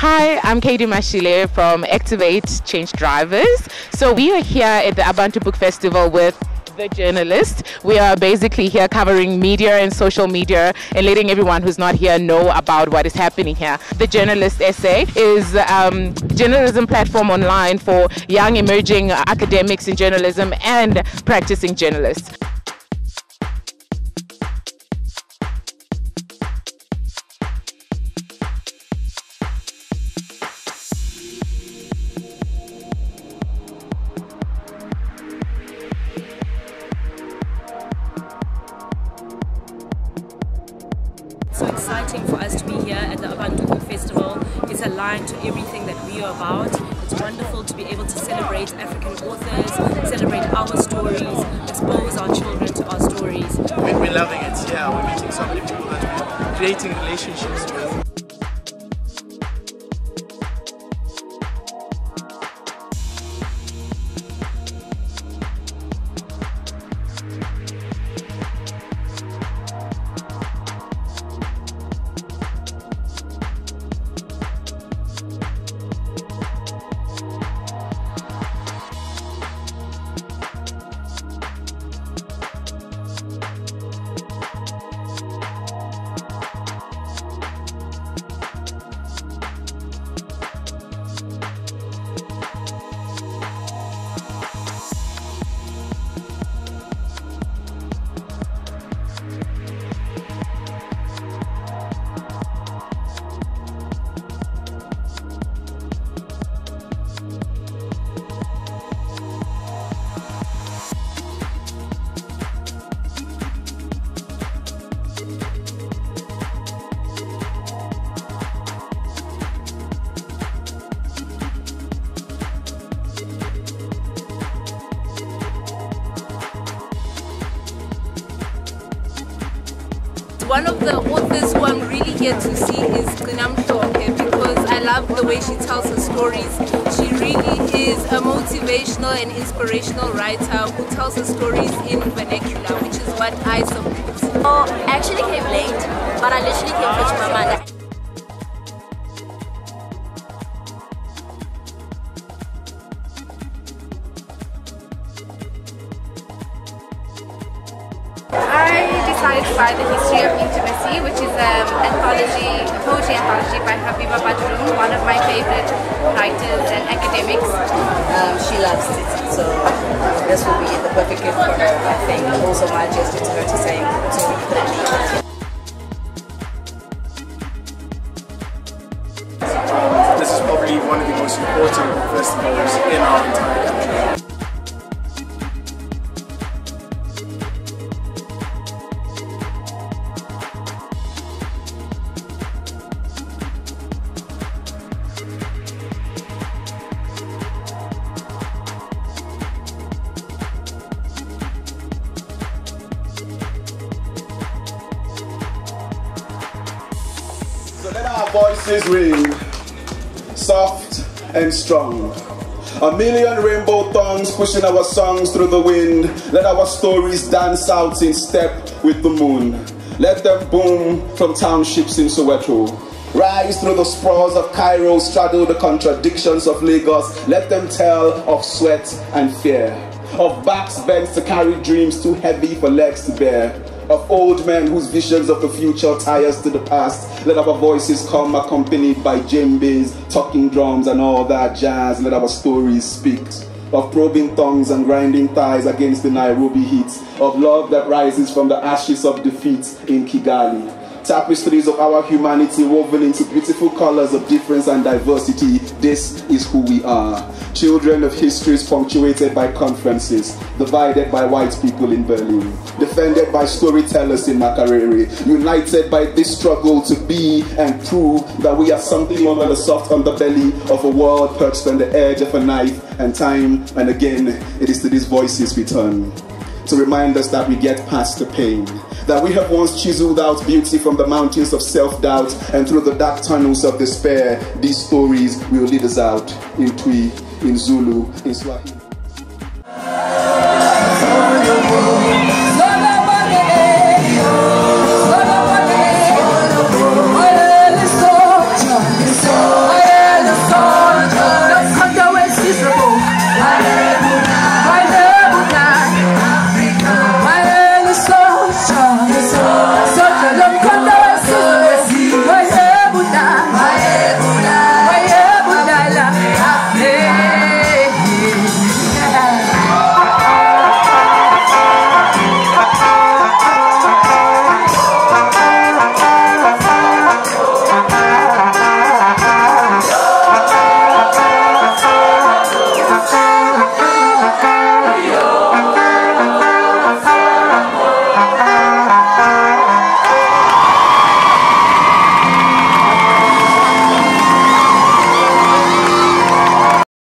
Hi, I'm Katie Mashile from Activate Change Drivers. So we are here at the Abantu Book Festival with the journalist. We are basically here covering media and social media and letting everyone who's not here know about what is happening here. The Journalist SA is um, journalism platform online for young emerging academics in journalism and practicing journalists. For us to be here at the Abantu Festival. It's aligned to everything that we are about. It's wonderful to be able to celebrate African authors, celebrate our stories, expose our children to our stories. We're loving it, yeah. We're meeting so many people that we're creating relationships with. One of the authors who I'm really here to see is Gnam because I love the way she tells her stories. She really is a motivational and inspirational writer who tells her stories in vernacular, which is what I support. I actually came late, but I literally came for Chimamanda. I decided to buy The History of Intimacy, which is an anthology, a poetry anthology by Gabeba Baderoon, one of my favorite writers and academics. Um, she loves it, so this will be the perfect gift for her, I think. Also, my gesture to her to say, to put it in This is probably one of the most important festivals in our entire country. Let our voices ring, soft and strong. A million rainbow tongues pushing our songs through the wind. Let our stories dance out in step with the moon. Let them boom from townships in Soweto. Rise through the sprawls of Cairo, straddle the contradictions of Lagos. Let them tell of sweat and fear, of backs bent to carry dreams too heavy for legs to bear, of old men whose visions of the future tie us to the past. Let our voices come accompanied by djembes, talking drums, and all that jazz. Let our stories speak of probing tongues and grinding thighs against the Nairobi heat, of love that rises from the ashes of defeat in Kigali. Tapestries of our humanity woven into beautiful colors of difference and diversity. This is who we are. Children of histories punctuated by conferences, divided by white people in Berlin, defended by storytellers in Makerere, united by this struggle to be and prove that we are something more than the soft underbelly of a world perched on the edge of a knife, and time and again it is to these voices we turn to remind us that we get past the pain, that we have once chiseled out beauty from the mountains of self doubt, and through the dark tunnels of despair, these stories will lead us out in Twi, in Zulu, in Swahili.